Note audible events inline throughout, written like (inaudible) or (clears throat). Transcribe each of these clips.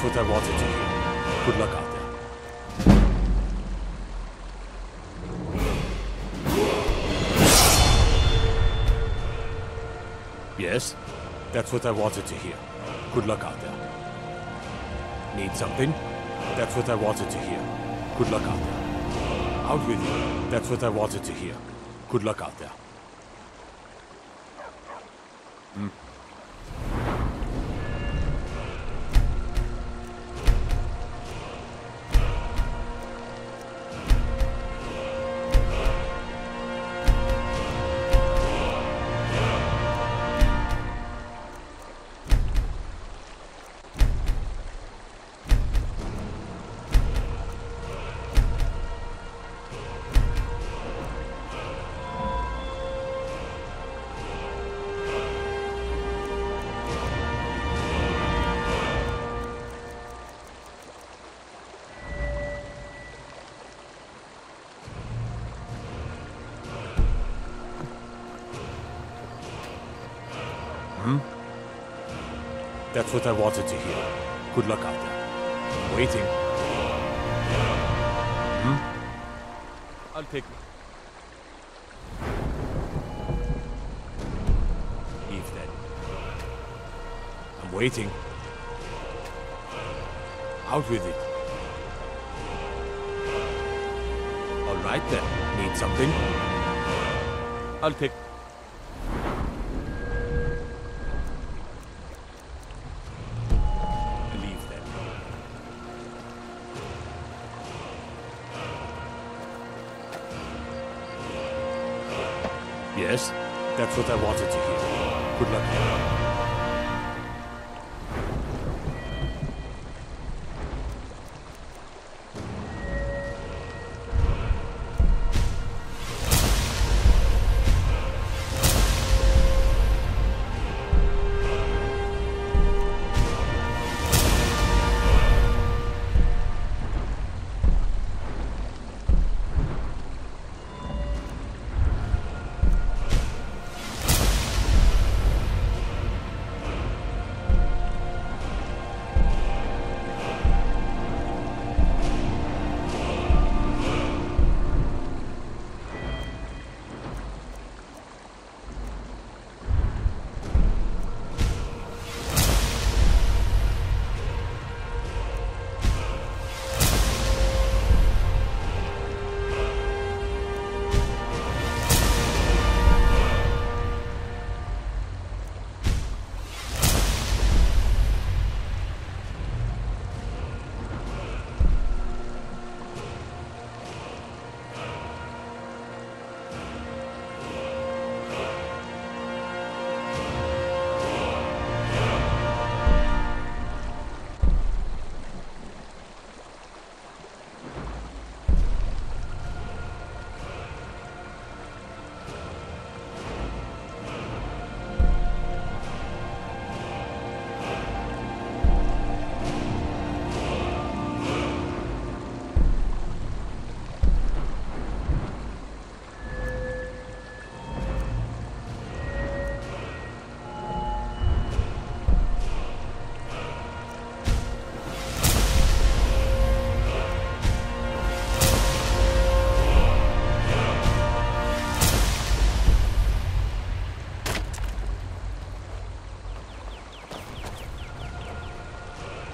That's what I wanted to hear. Good luck out there. Yes? That's what I wanted to hear. Good luck out there. Need something? That's what I wanted to hear. Good luck out there. Out with you. That's what I wanted to hear. Good luck out there. That's what I wanted to hear. Good luck out there. Waiting. Hmm? I'll take it. Eve then. I'm waiting. Out with it. All right then. Need something? I'll take.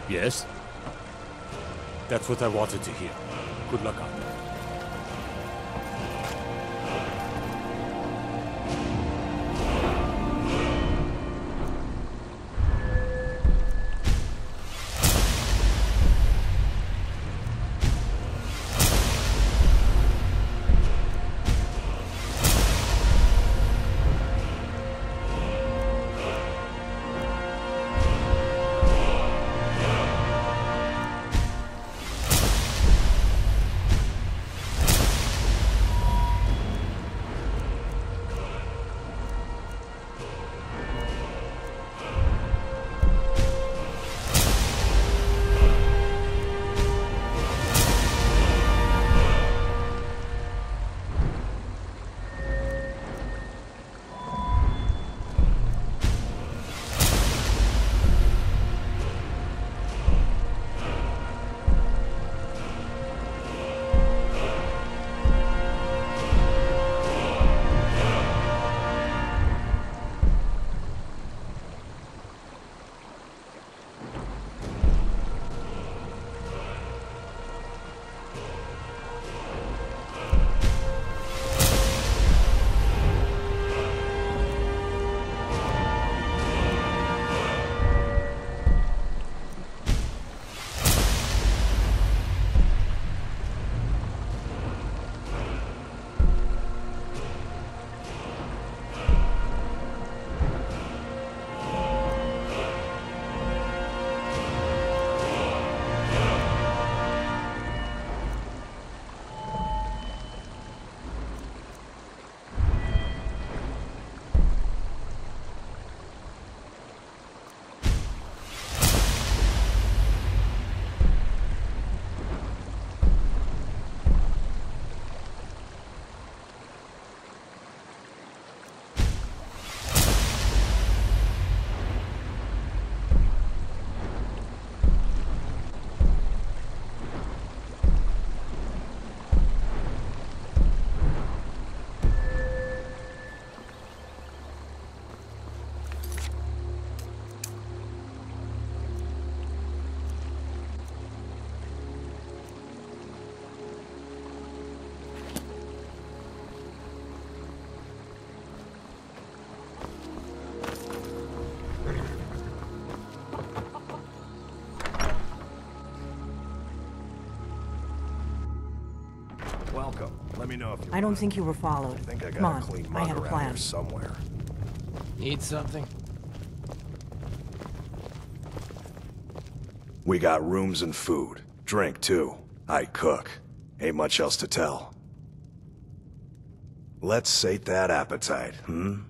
Yes? That's what I wanted to hear. Good luck out there. Let me know if you I don't want. think you were followed. I think I got Come a on, clean I have a plan. somewhere. Need something? We got rooms and food. Drink, too. I cook. Ain't much else to tell. Let's sate that appetite, hmm?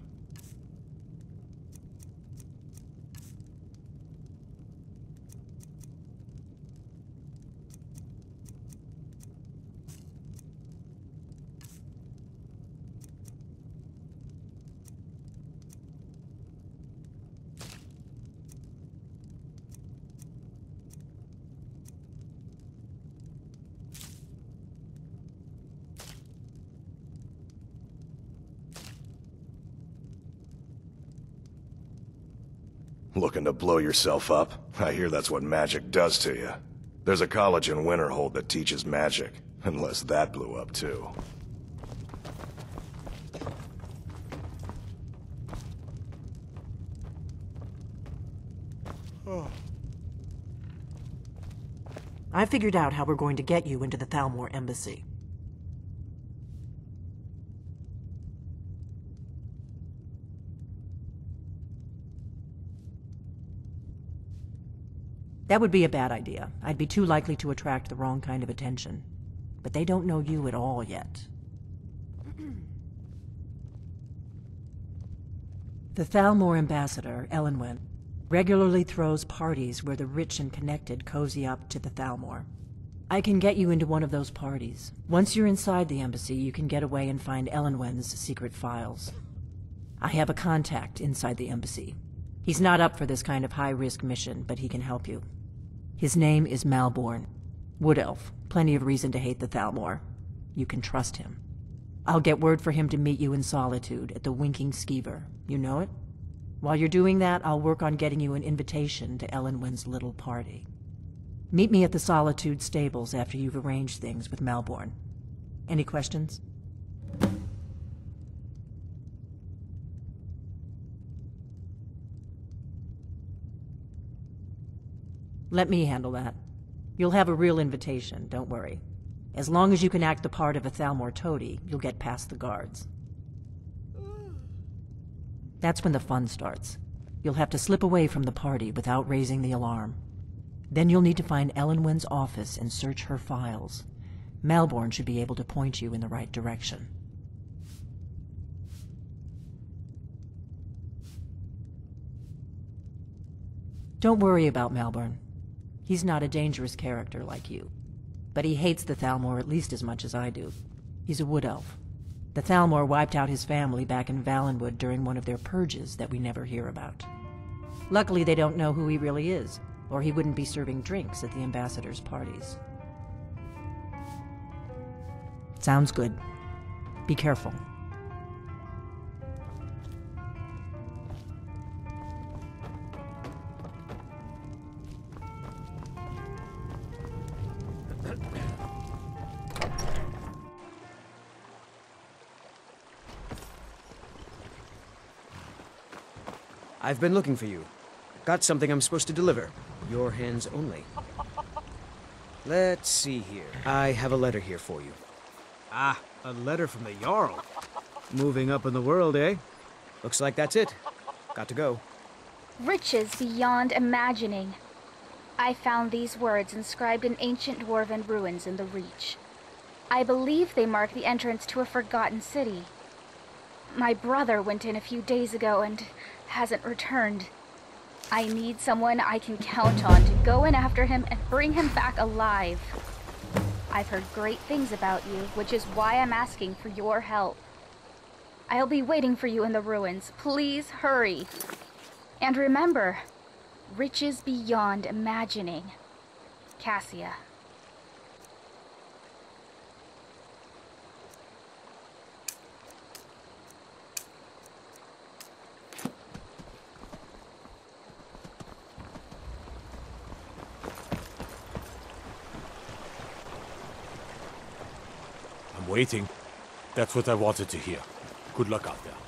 Looking to blow yourself up? I hear that's what magic does to you. There's a college in Winterhold that teaches magic. Unless that blew up too. I figured out how we're going to get you into the Thalmor embassy. That would be a bad idea. I'd be too likely to attract the wrong kind of attention. But they don't know you at all yet. (clears throat) The Thalmor ambassador, Elenwen, regularly throws parties where the rich and connected cozy up to the Thalmor. I can get you into one of those parties. Once you're inside the embassy, you can get away and find Elenwen's secret files. I have a contact inside the embassy. He's not up for this kind of high-risk mission, but he can help you. His name is Malborn. Wood Elf. Plenty of reason to hate the Thalmor. You can trust him. I'll get word for him to meet you in Solitude at the Winking Skeever. You know it? While you're doing that, I'll work on getting you an invitation to Elenwen's little party. Meet me at the Solitude stables after you've arranged things with Malborn. Any questions? Let me handle that. You'll have a real invitation, don't worry. As long as you can act the part of a Thalmor toady, you'll get past the guards. That's when the fun starts. You'll have to slip away from the party without raising the alarm. Then you'll need to find Elenwen's office and search her files. Malborn should be able to point you in the right direction. Don't worry about Malborn. He's not a dangerous character like you. But he hates the Thalmor at least as much as I do. He's a wood elf. The Thalmor wiped out his family back in Valenwood during one of their purges that we never hear about. Luckily, they don't know who he really is, or he wouldn't be serving drinks at the ambassador's parties. Sounds good. Be careful. I've been looking for you. Got something I'm supposed to deliver. Your hands only. Let's see here. I have a letter here for you. Ah, a letter from the Jarl. Moving up in the world, eh? Looks like that's it. Got to go. Riches beyond imagining. I found these words inscribed in ancient dwarven ruins in the Reach. I believe they mark the entrance to a forgotten city. My brother went in a few days ago and hasn't returned. I need someone I can count on to go in after him and bring him back alive. I've heard great things about you, which is why I'm asking for your help. I'll be waiting for you in the ruins. Please hurry. And remember, riches beyond imagining. Cassia. Waiting. That's what I wanted to hear. Good luck out there.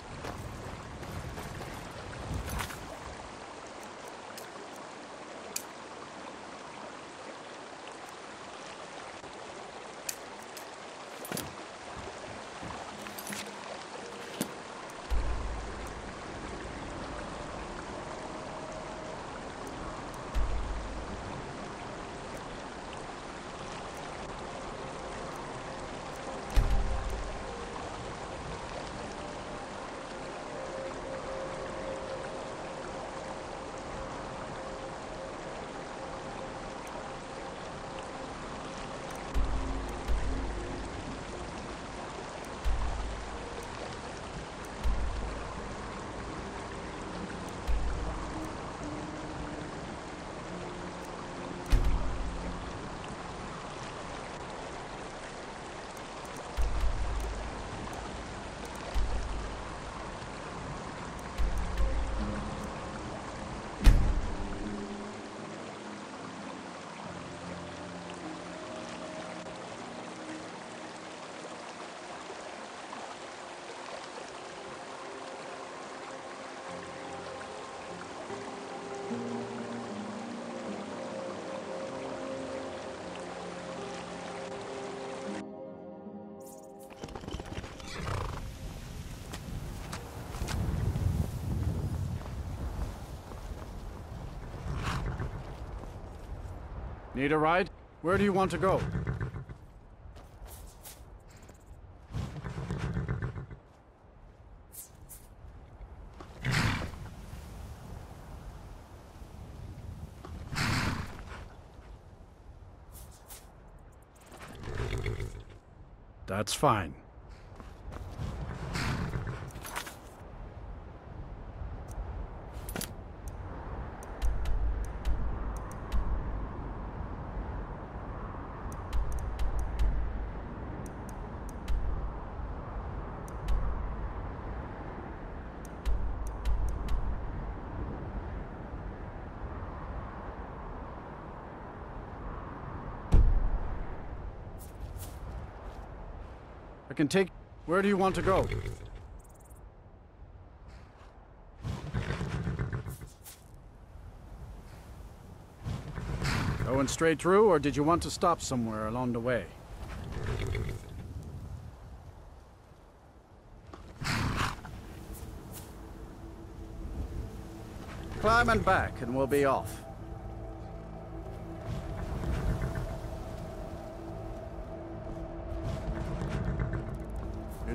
Need a ride? Where do you want to go? That's fine. Can take... Where do you want to go? Going straight through, or did you want to stop somewhere along the way? Climb and back, and we'll be off.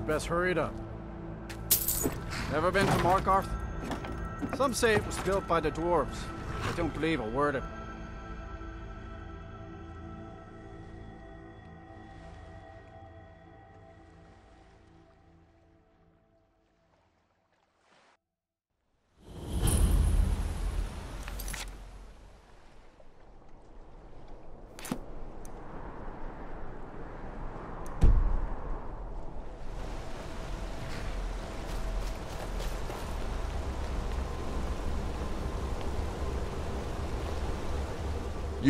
You'd best hurry it up. Ever been to Markarth? Some say it was built by the dwarves. I don't believe a word of it.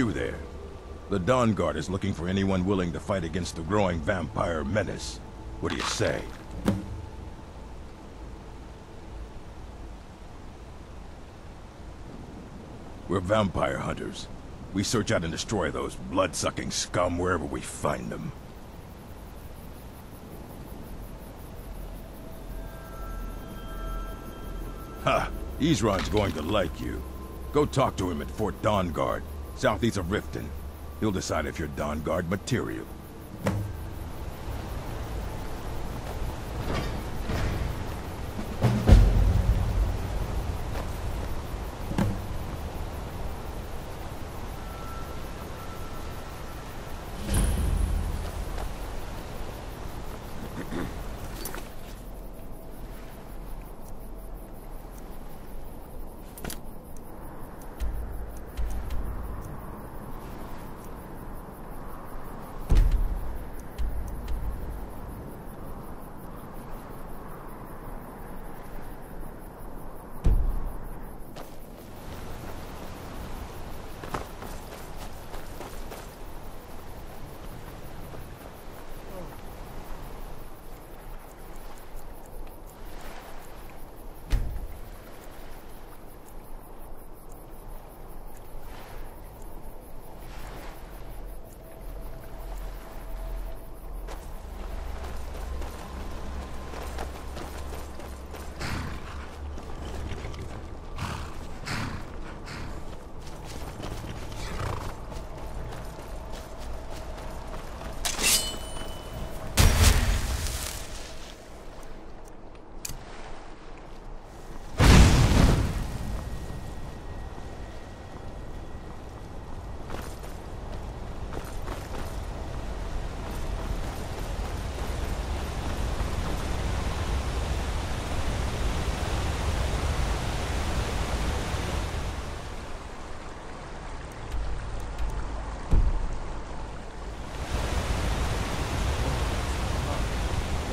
You there. The Dawnguard is looking for anyone willing to fight against the growing vampire menace. What do you say? We're vampire hunters. We search out and destroy those blood-sucking scum wherever we find them. Ha! Isran's going to like you. Go talk to him at Fort Dawnguard, southeast of Riften. He'll decide if you're Dawnguard material.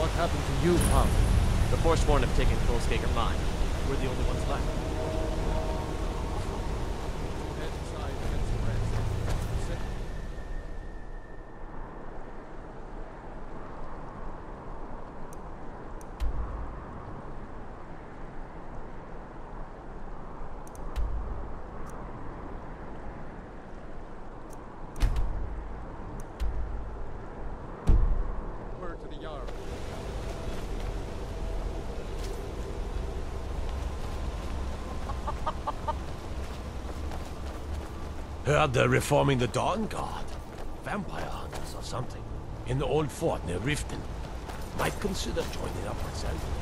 What happened to you, Pum? The Forsworn have taken Kolskeggr mine. We're the only ones left. Word to the Jarl. Heard they're reforming the Dawnguard. Vampire hunters or something. In the old fort near Riften. Might consider joining up myself.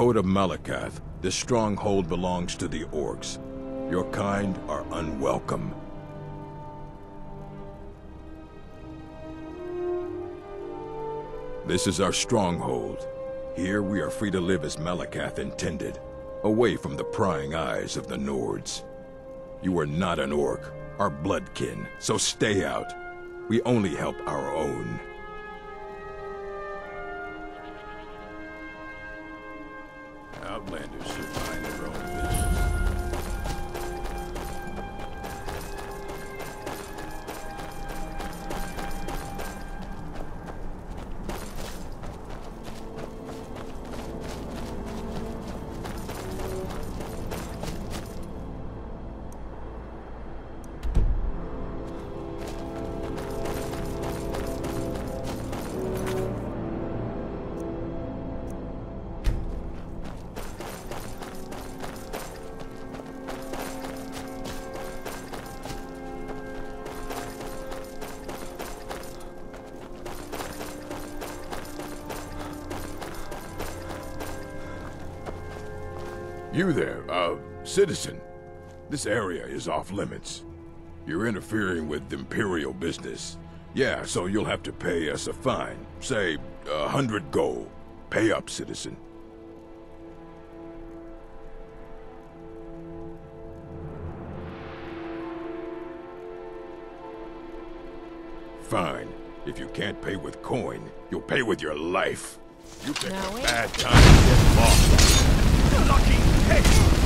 Code of Malacath, this stronghold belongs to the Orcs. Your kind are unwelcome. This is our stronghold. Here we are free to live as Malacath intended, away from the prying eyes of the Nords. You are not an orc, our bloodkin, so stay out. We only help our own. Outlanders should citizen. This area is off limits. You're interfering with Imperial business. Yeah, so you'll have to pay us a fine. Say, a hundred gold. Pay up, citizen. Fine. If you can't pay with coin, you'll pay with your life. You picked Now a bad time to get lost. Lucky hey!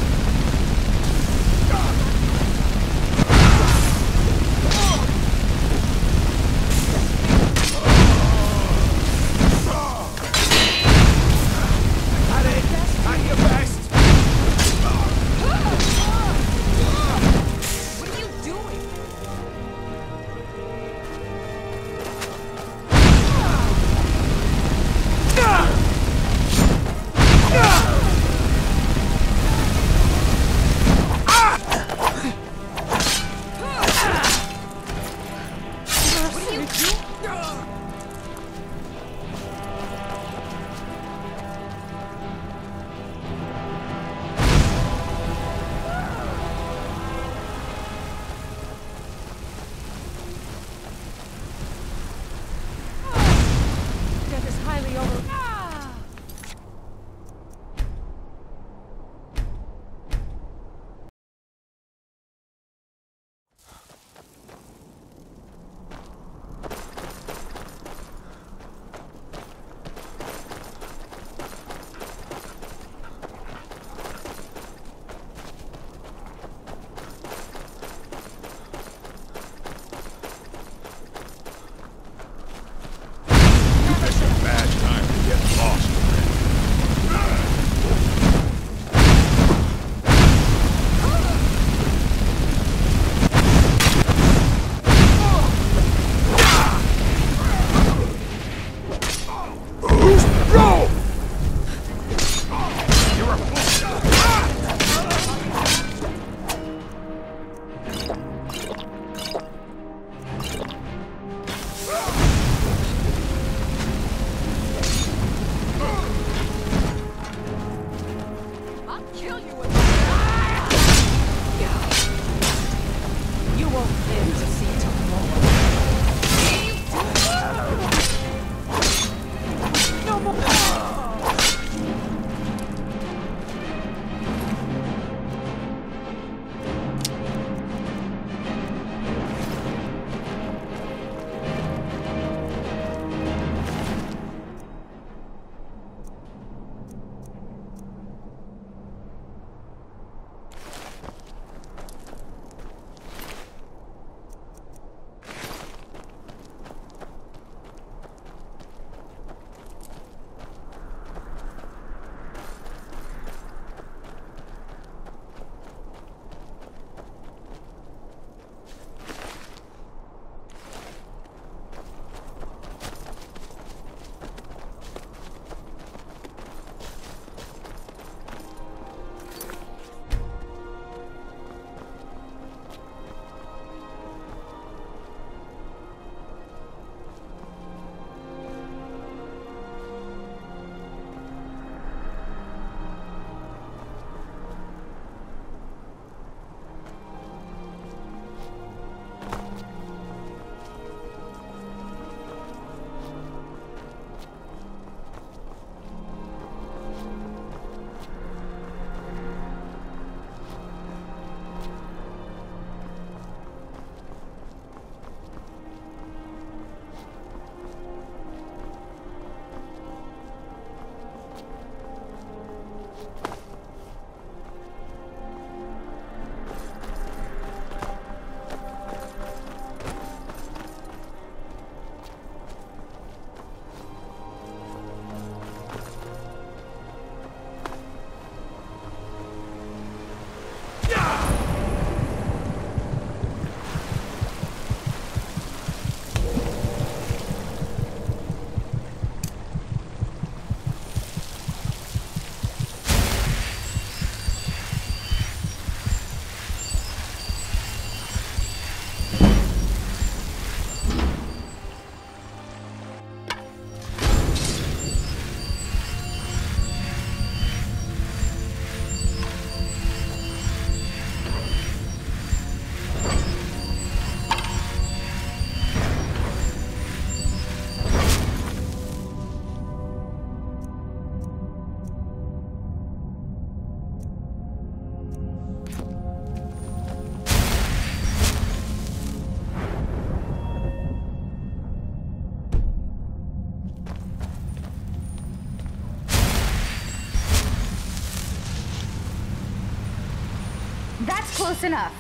Close enough.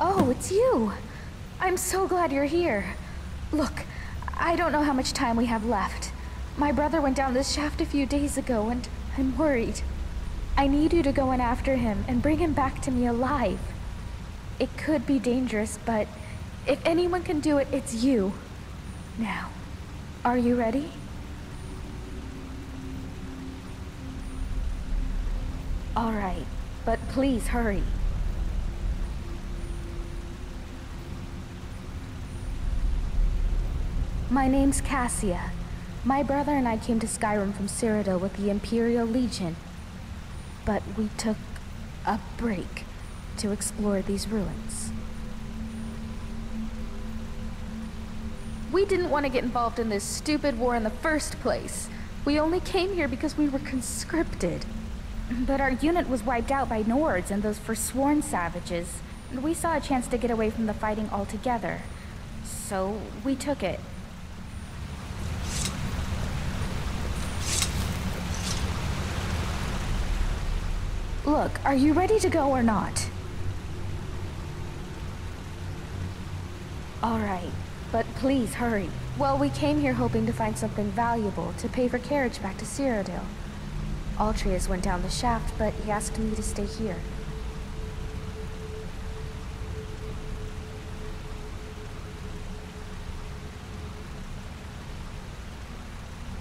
Oh, it's you. I'm so glad you're here. Look, I don't know how much time we have left. My brother went down this shaft a few days ago, and I'm worried. I need you to go in after him and bring him back to me alive. It could be dangerous, but if anyone can do it, it's you. Now, are you ready? All right, but please hurry. My name's Cassia. My brother and I came to Skyrim from Cyrodiil with the Imperial Legion. But we took a break to explore these ruins. We didn't want to get involved in this stupid war in the first place. We only came here because we were conscripted. But our unit was wiped out by Nords and those Forsworn savages, we saw a chance to get away from the fighting altogether. So we took it. Look, are you ready to go or not? All right, but please hurry. Well, we came here hoping to find something valuable to pay for carriage back to Cyrodiil. Altreus went down the shaft, but he asked me to stay here.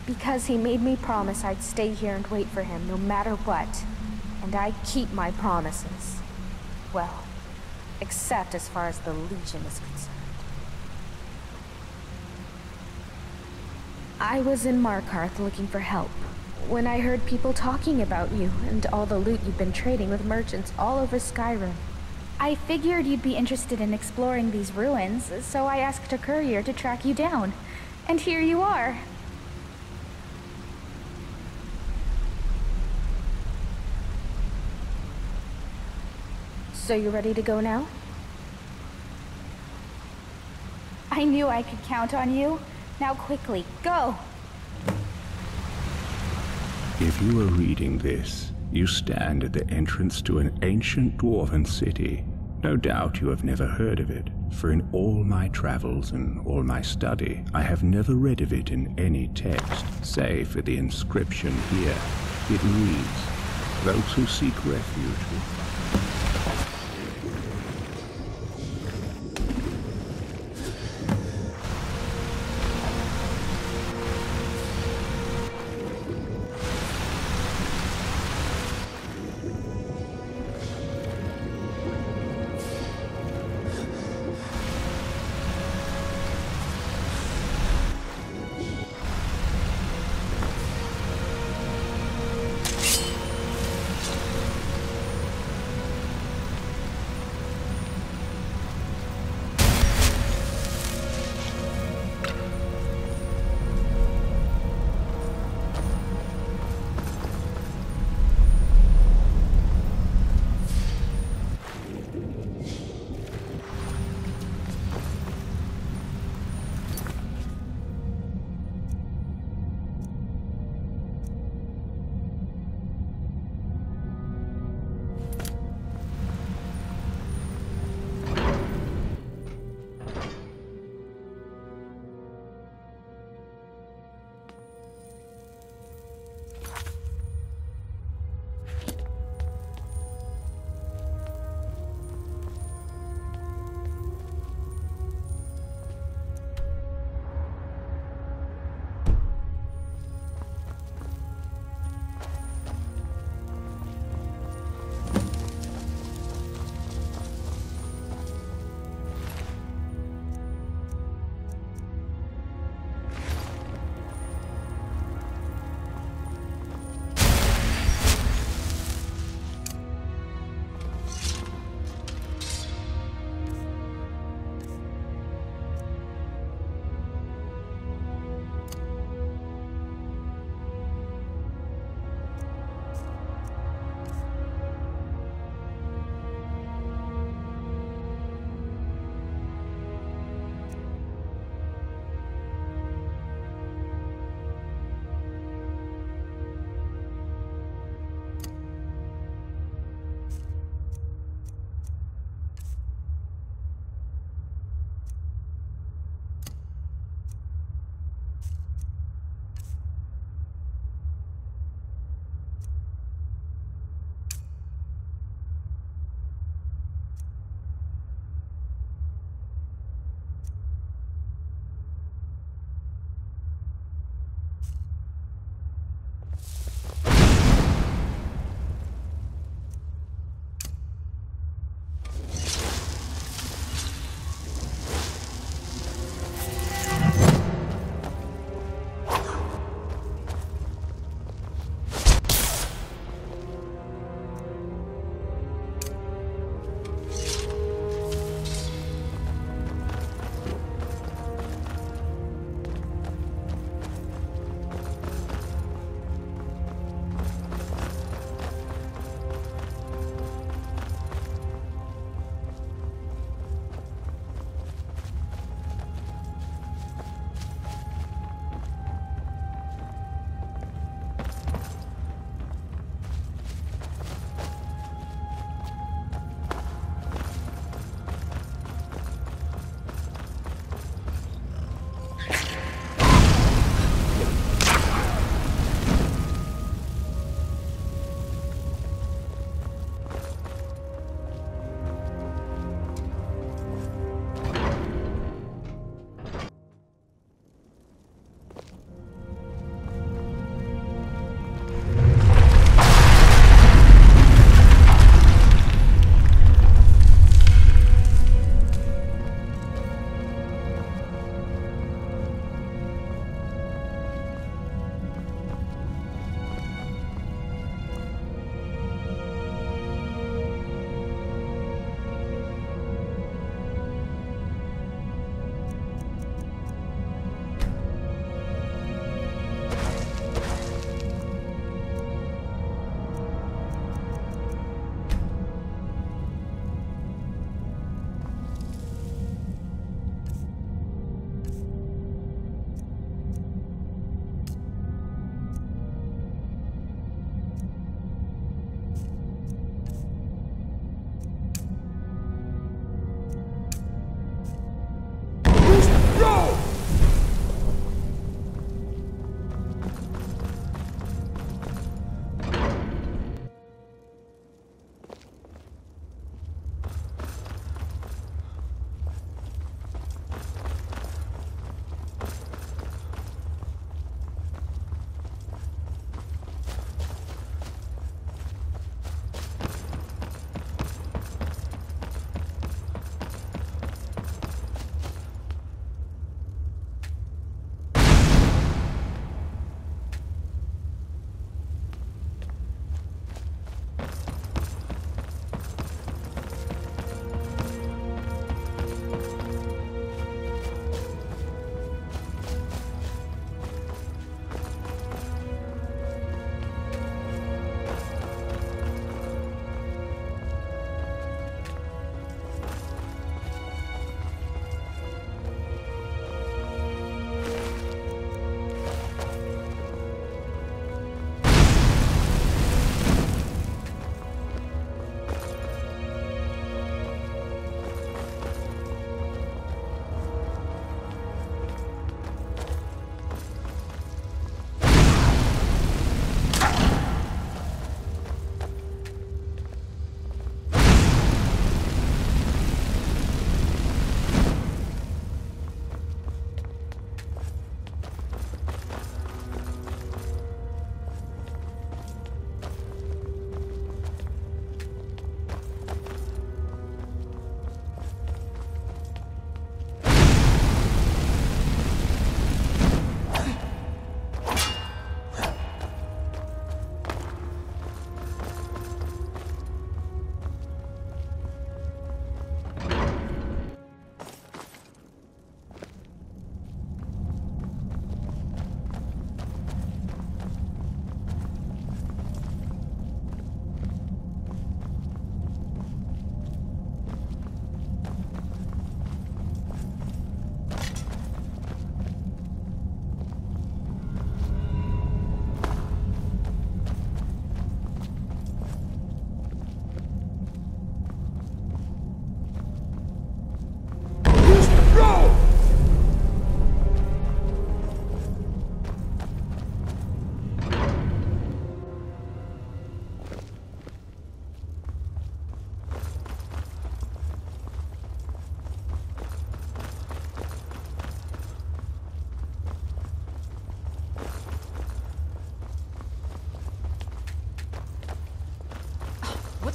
Because he made me promise I'd stay here and wait for him no matter what. And I keep my promises. Well, except as far as the Legion is concerned. I was in Markarth looking for help when I heard people talking about you and all the loot you've been trading with merchants all over Skyrim. I figured you'd be interested in exploring these ruins, so I asked a courier to track you down. And here you are. So you ready to go now? I knew I could count on you. Now quickly, go! If you are reading this, you stand at the entrance to an ancient dwarven city. No doubt you have never heard of it, for in all my travels and all my study, I have never read of it in any text, save for the inscription here. It reads, Those who seek refuge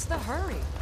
The hurry?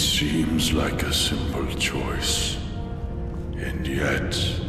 It seems like a simple choice, and yet...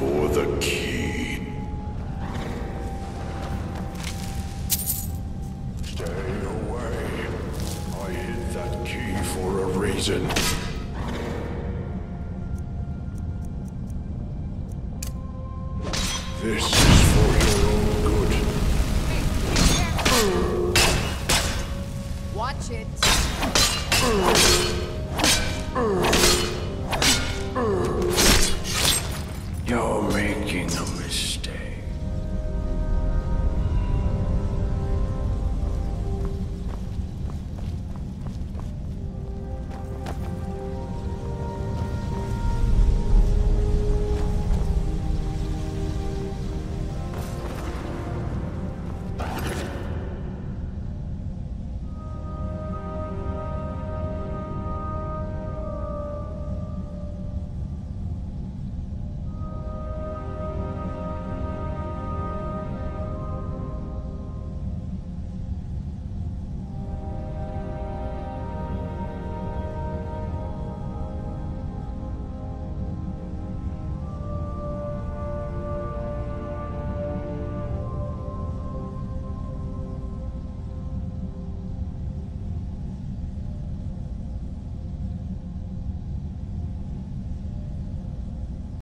for the key. Stay away. I hid that key for a reason.